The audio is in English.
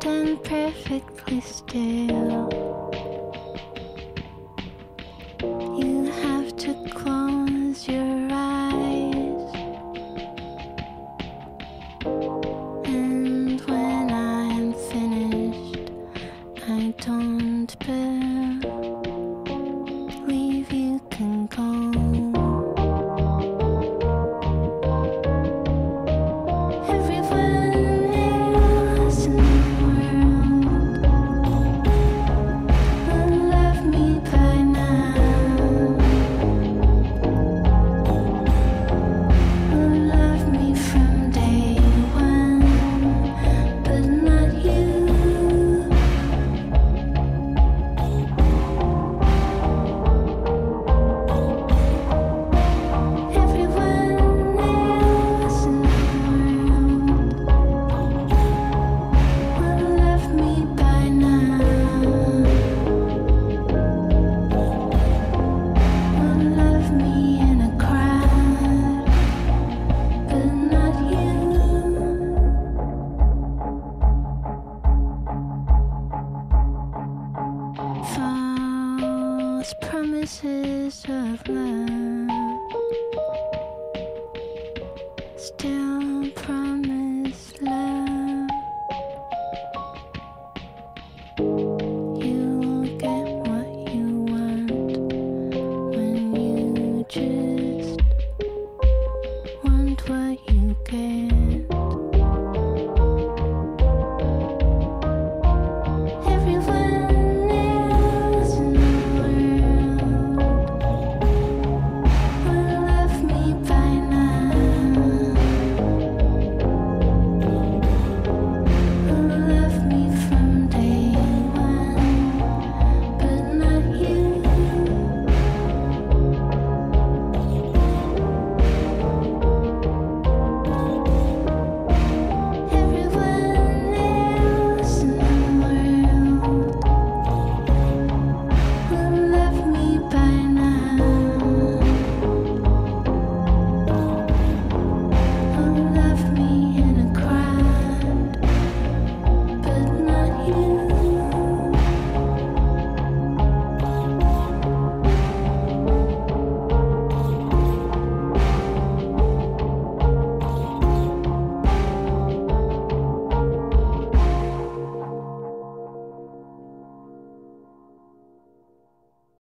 stand perfectly still. You False promises of love. Still